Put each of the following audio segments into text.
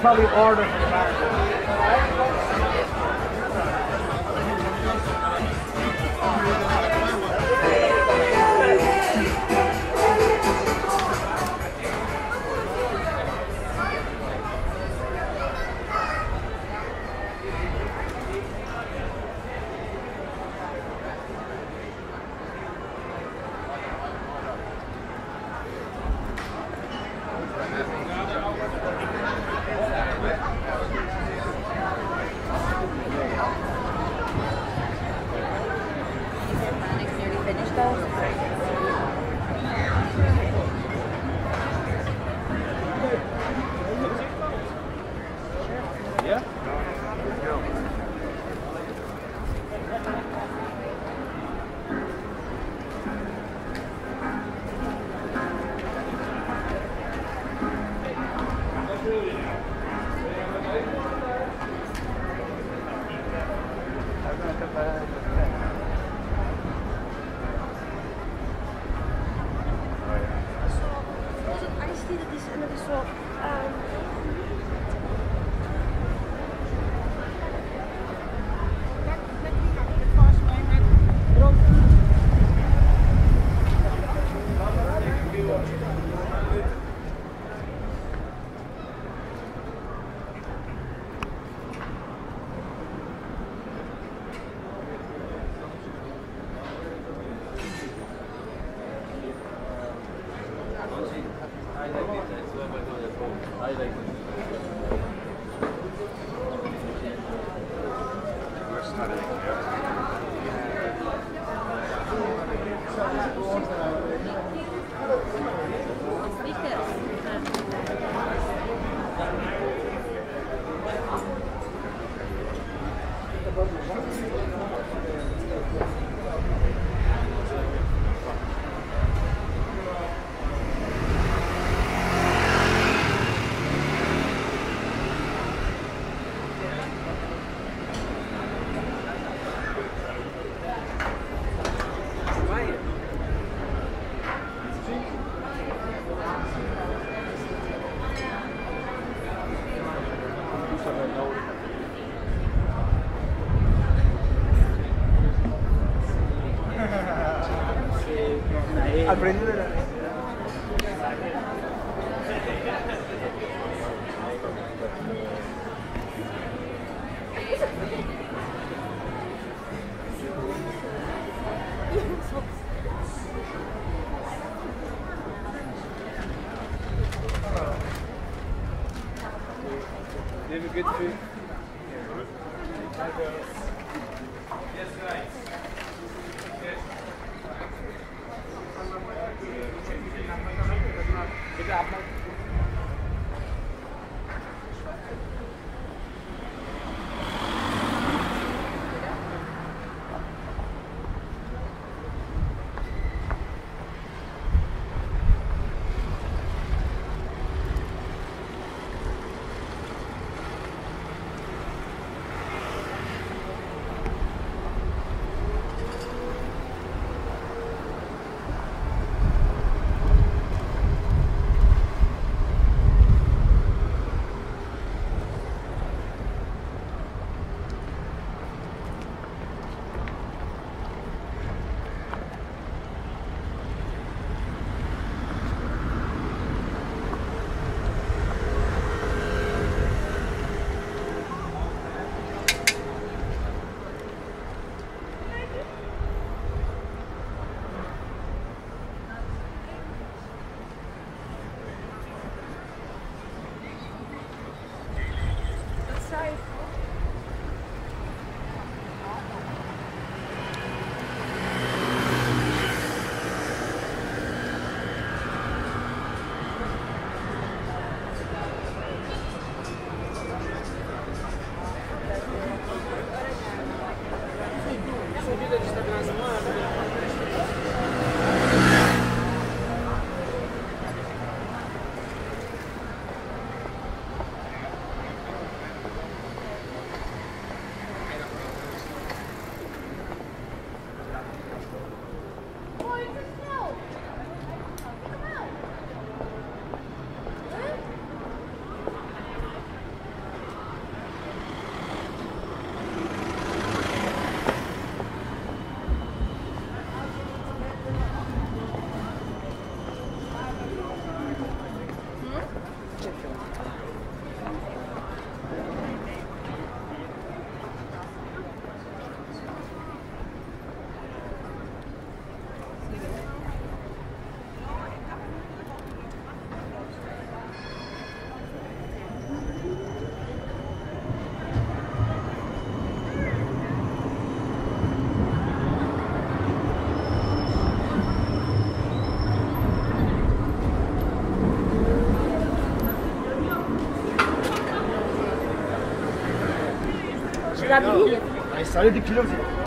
probably order আপনার रब नहीं है सारी दिख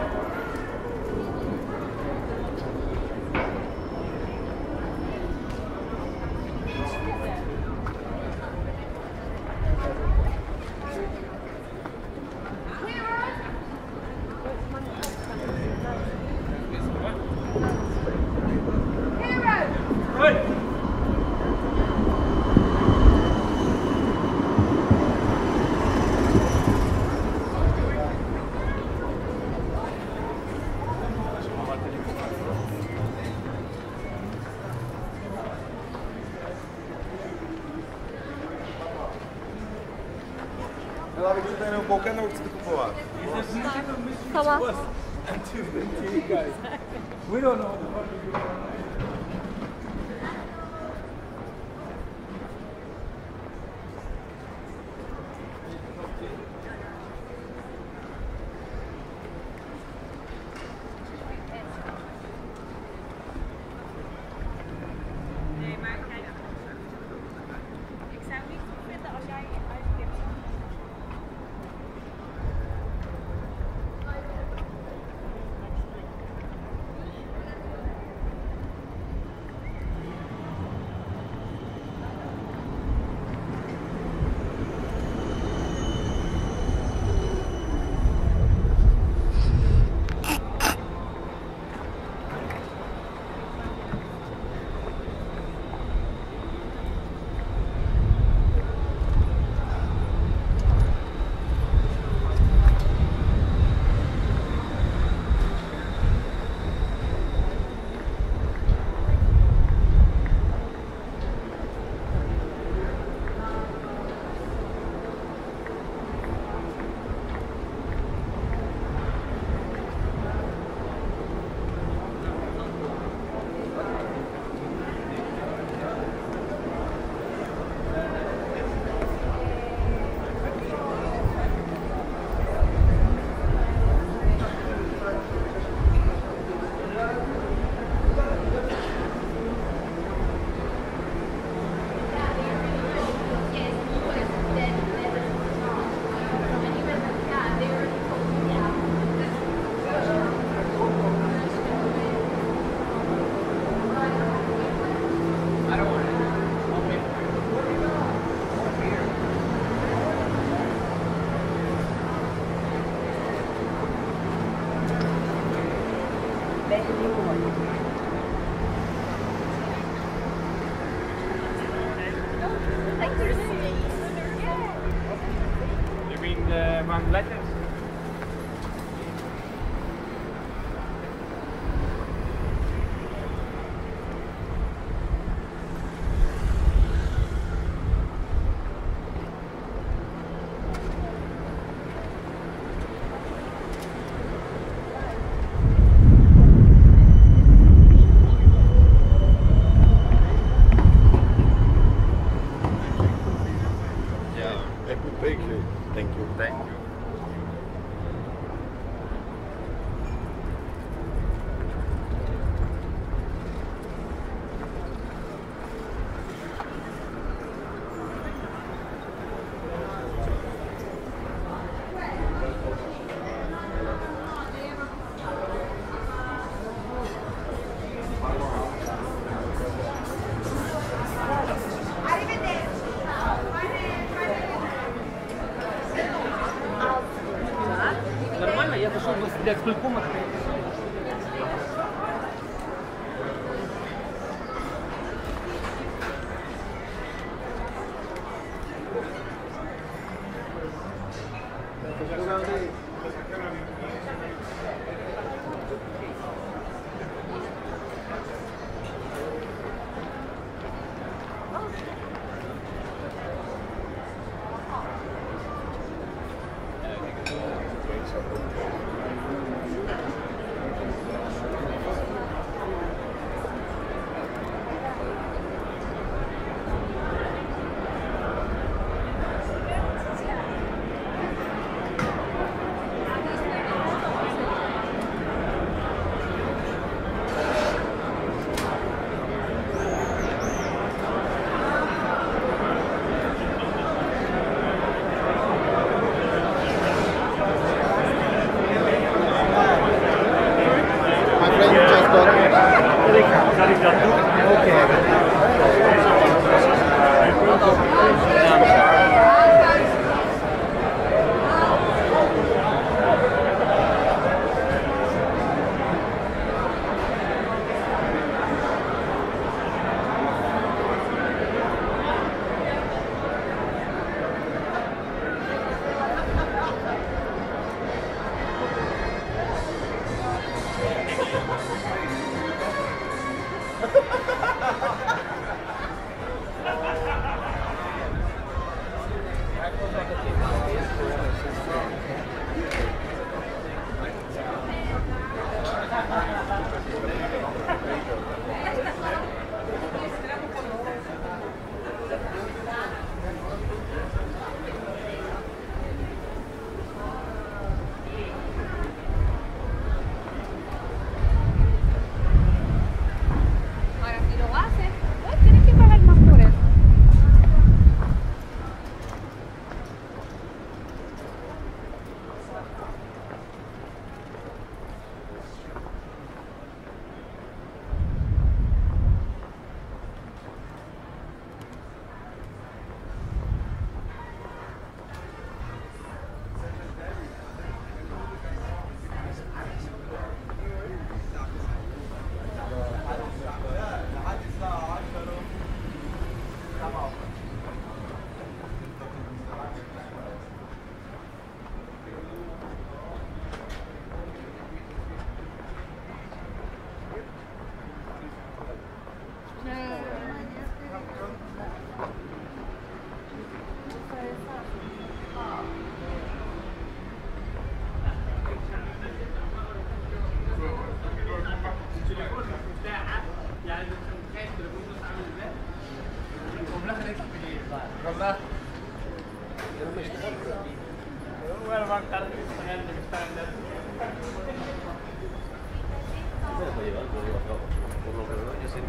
Who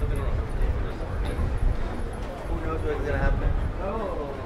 knows what's gonna happen? I'll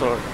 sorry.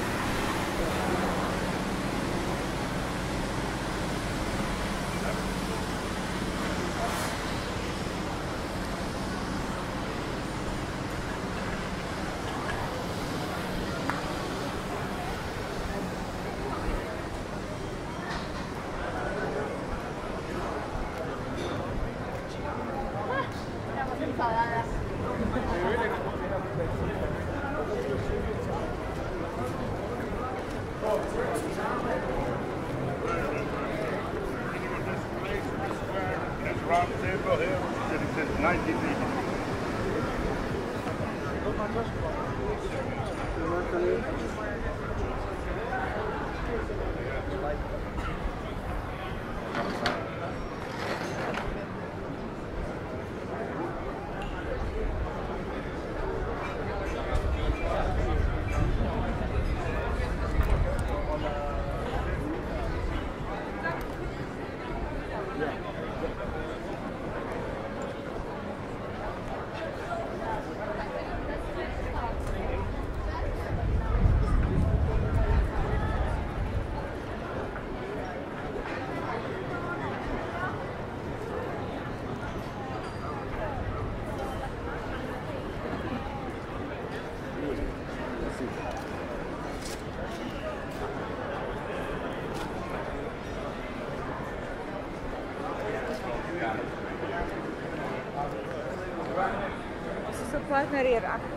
ignorera.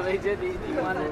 علي جديدي وأنا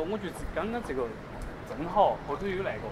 我觉得刚刚这个正好后头有那个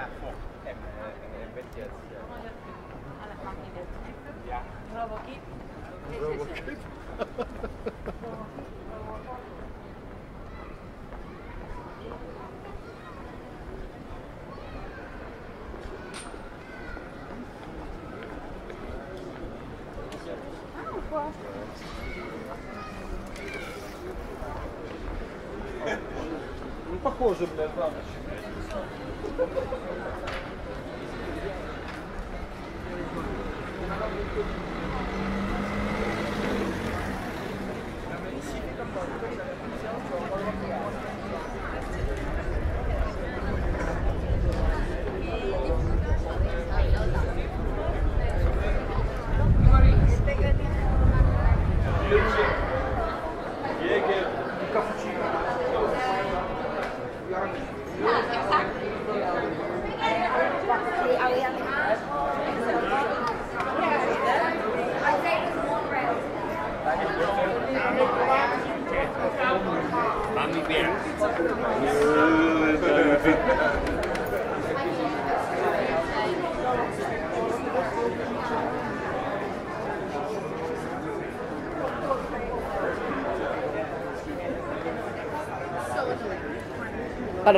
Ja, klopt. En, en, en widgets. Ja. Robokit. Robokit. Ну, похоже, блядь, правда.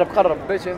قرب قرب باش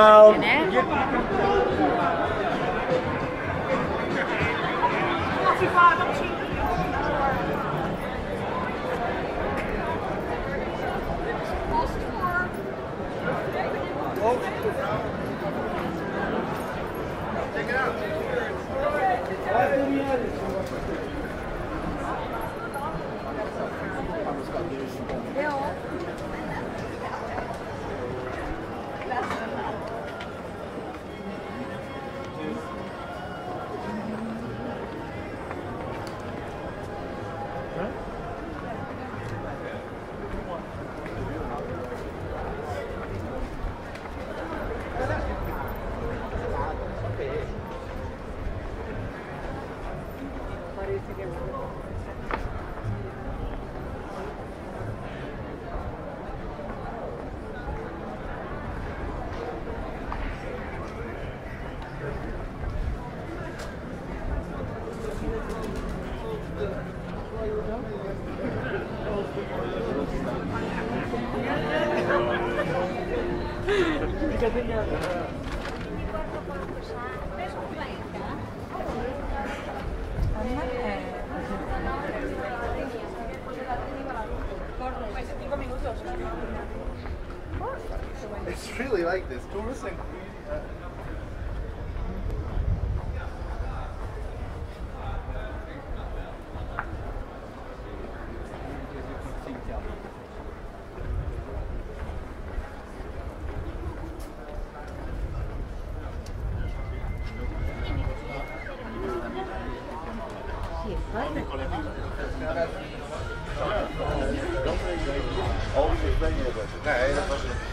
Well, this. Tourists and uh, Always explaining about it. Nee, dat was een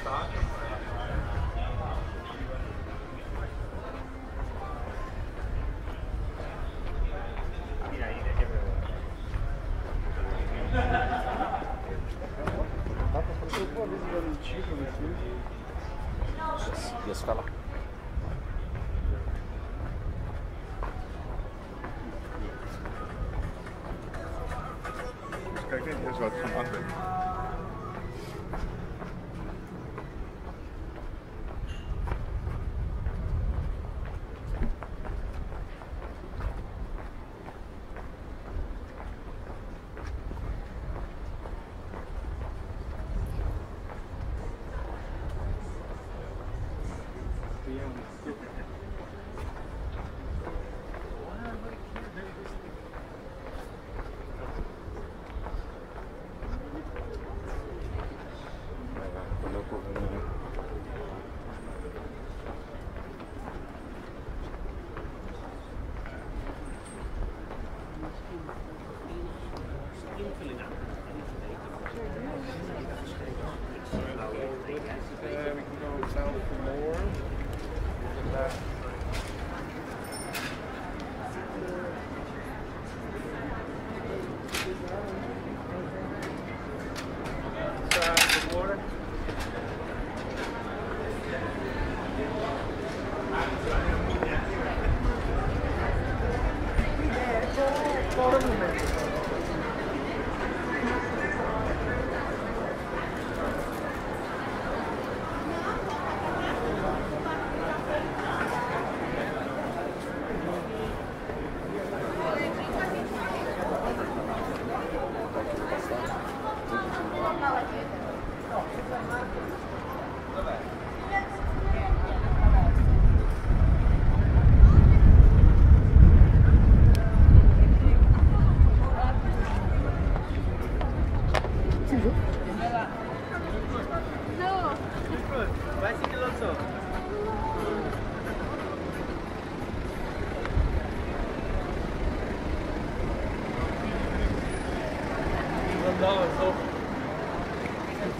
走，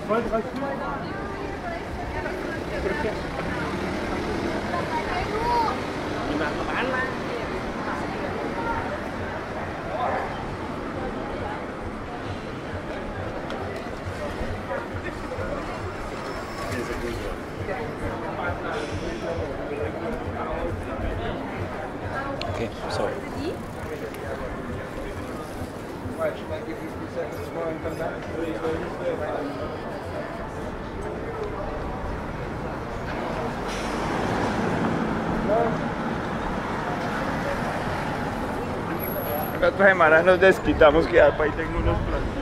快快出来吧！你把门关了。nosotros además nos desquitamos que APAI tengo unos planes.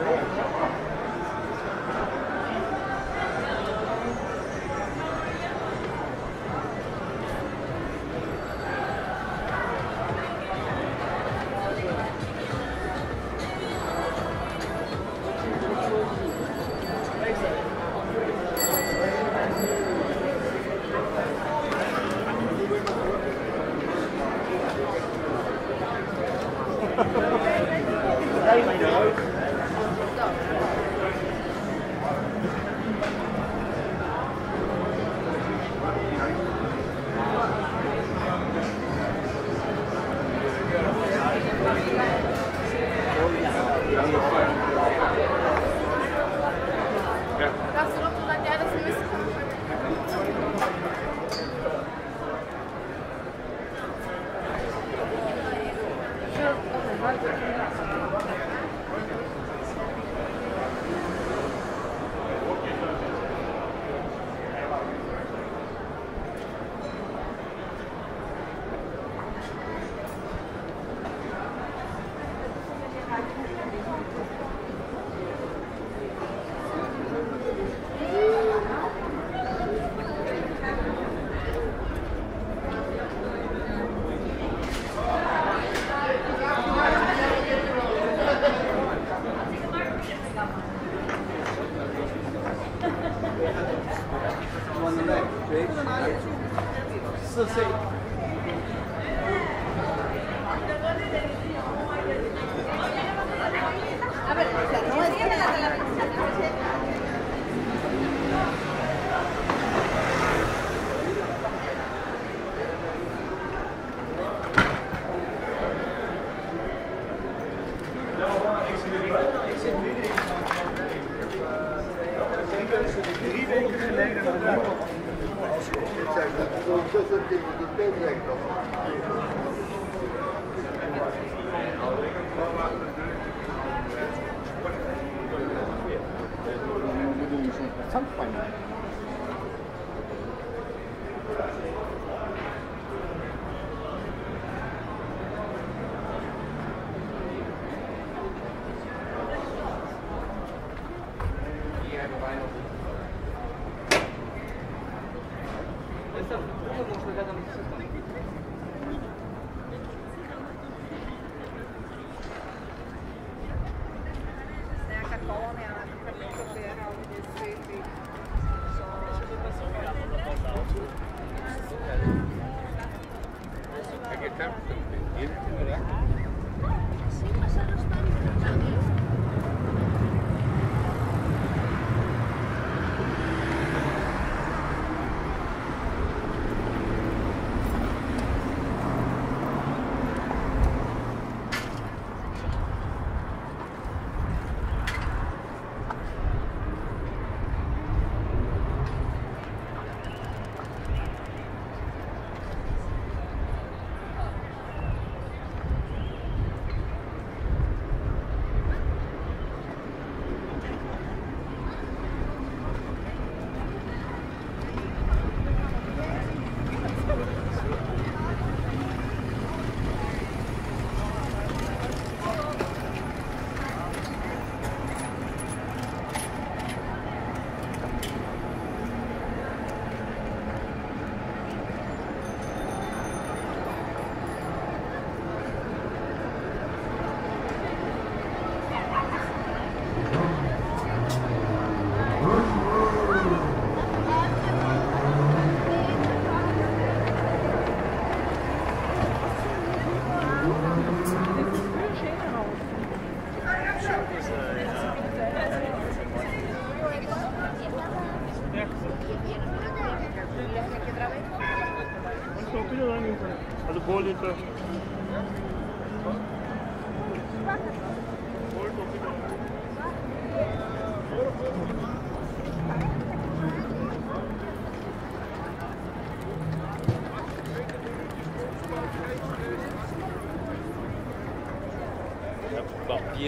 Yeah.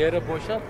yeri boşalt.